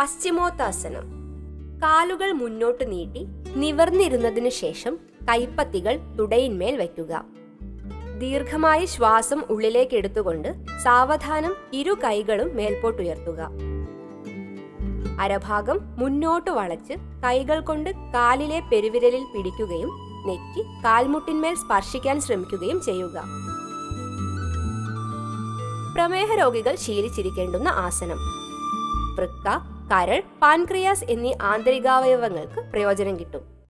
പശ്ചിമോത്താസനം. കാലുകൾ മുന്നോട്ട് നീട്ടി നിവർന്നിരുന്നതിനു ശേഷം കൈപ്പത്തികൾ തുടയിന്മേൽ വയ്ക്കുക. ദീർഘമായി ശ്വാസം ഉള്ളിലേക്ക് എടുത്തുകൊണ്ട് സാവധാനം ഇരു കൈകളും മേൽപോട്ടുയർത്തുക. അരഭാഗം മുന്നോട്ട് വളച്ച് കൈകൾ കൊണ്ട് കാലിലെ പെരുവിരലിൽ പിടിക്കുകയും നെറ്റി കാൽമുട്ടിന്മേൽ സ്പർശിക്കാൻ ശ്രമിക്കുകയും ചെയ്യുക. പ്രമേഹ രോഗികൾ ശീലിച്ചിരിക്കേണ്ടുന്ന ആസനം. വൃക്ക കരൾ പാൻക്രിയാസ് എന്നീ ആന്തരികാവയവങ്ങൾക്ക് പ്രയോജനം കിട്ടും.